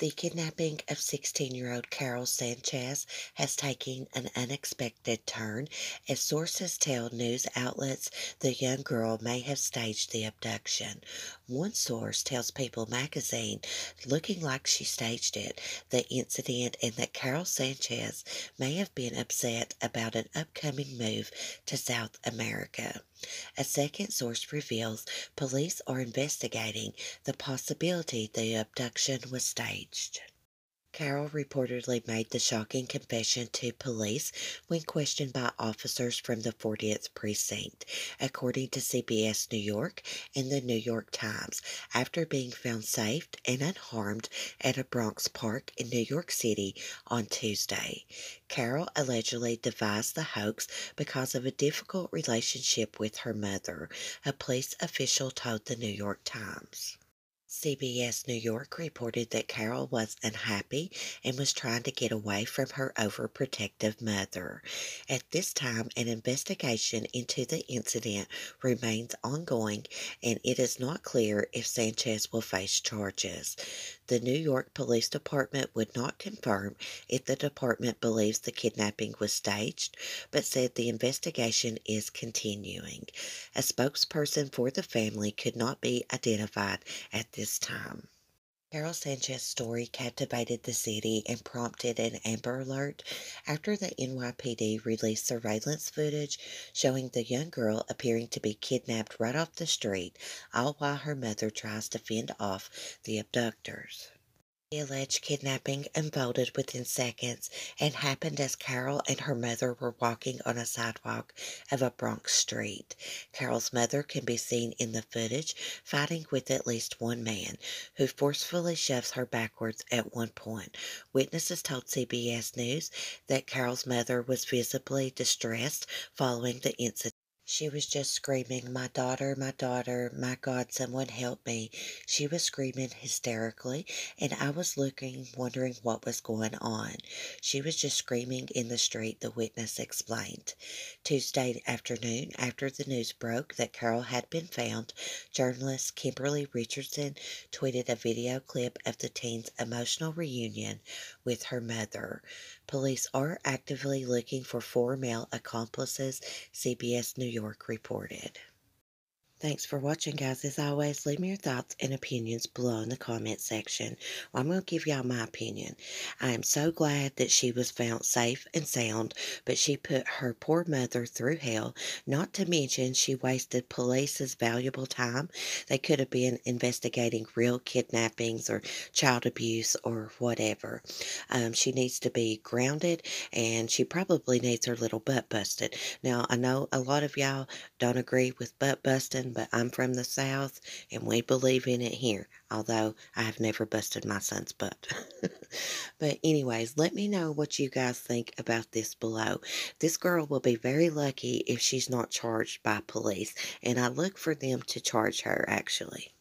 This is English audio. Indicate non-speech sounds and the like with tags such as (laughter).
The kidnapping of 16 year old Karol Sanchez has taken an unexpected turn as sources tell news outlets the young girl may have staged the abduction. One source tells People magazine, looking like she staged it, the incident and that Karol Sanchez may have been upset about an upcoming move to South America. A second source reveals police are investigating the possibility the abduction was staged. Karol reportedly made the shocking confession to police when questioned by officers from the 40th Precinct, according to CBS New York and the New York Times, after being found safe and unharmed at a Bronx park in New York City on Tuesday. Karol allegedly devised the hoax because of a difficult relationship with her mother, a police official told the New York Times. CBS New York reported that Karol was unhappy and was trying to get away from her overprotective mother. At this time, an investigation into the incident remains ongoing and it is not clear if Sanchez will face charges. The New York Police Department would not confirm if the department believes the kidnapping was staged, but said the investigation is continuing. A spokesperson for the family could not be identified at this time. Karol Sanchez's story captivated the city and prompted an Amber Alert after the NYPD released surveillance footage showing the young girl appearing to be kidnapped right off the street, all while her mother tries to fend off the abductors. The alleged kidnapping unfolded within seconds and happened as Karol and her mother were walking on a sidewalk of a Bronx street. Karol's mother can be seen in the footage fighting with at least one man, who forcefully shoves her backwards at one point. Witnesses told CBS News that Karol's mother was visibly distressed following the incident. She was just screaming, My daughter, my daughter, my God, someone help me. She was screaming hysterically, and I was looking, wondering what was going on. She was just screaming in the street, the witness explained. Tuesday afternoon, after the news broke that Karol had been found, journalist Kimberly Richardson tweeted a video clip of the teen's emotional reunion with her mother. Police are actively looking for four male accomplices, CBS New York reported. Thanks for watching, guys. As always, leave me your thoughts and opinions below in the comment section. I'm going to give y'all my opinion. I am so glad that she was found safe and sound, but she put her poor mother through hell. Not to mention, she wasted police's valuable time. They could have been investigating real kidnappings or child abuse or whatever. Um, she needs to be grounded, and she probably needs her little butt busted. Now, I know a lot of y'all don't agree with butt busting but I'm from the South and we believe in it here, although I have never busted my son's butt. (laughs) but, anyways, let me know what you guys think about this below. This girl will be very lucky if she's not charged by police, and I look for them to charge her actually.